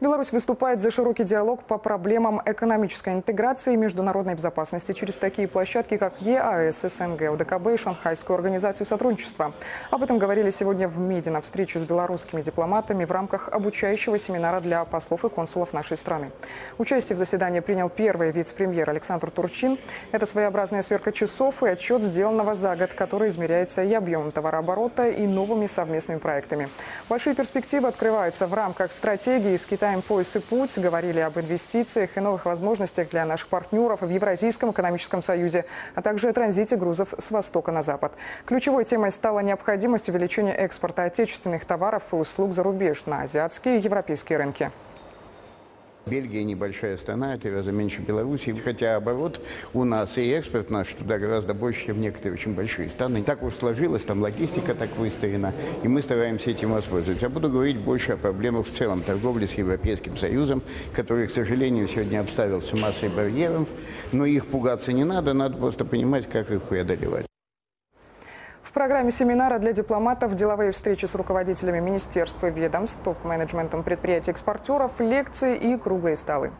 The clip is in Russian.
Беларусь выступает за широкий диалог по проблемам экономической интеграции и международной безопасности через такие площадки, как ЕАЭС, СНГ, ОДКБ и Шанхайскую организацию сотрудничества. Об этом говорили сегодня в МИДе на встрече с белорусскими дипломатами в рамках обучающего семинара для послов и консулов нашей страны. Участие в заседании принял первый вице-премьер Александр Турчин. Это своеобразная сверка часов и отчет сделанного за год, который измеряется и объемом товарооборота, и новыми совместными проектами. Большие перспективы открываются в рамках стратегии с Китаем Китаем пояс и путь, говорили об инвестициях и новых возможностях для наших партнеров в Евразийском экономическом союзе, а также о транзите грузов с востока на запад. Ключевой темой стала необходимость увеличения экспорта отечественных товаров и услуг за рубеж на азиатские и европейские рынки. Бельгия небольшая страна, это раза меньше Беларуси, хотя оборот у нас и экспорт наш туда гораздо больше, чем некоторые очень большие страны. Так уж сложилось, там логистика так выстроена, и мы стараемся этим воспользоваться. Я буду говорить больше о проблемах в целом торговли с Европейским Союзом, который, к сожалению, сегодня обставился массой барьеров, но их пугаться не надо, надо просто понимать, как их преодолевать. В программе семинара для дипломатов деловые встречи с руководителями министерств и ведомств, топ-менеджментом предприятий-экспортеров, лекции и круглые столы.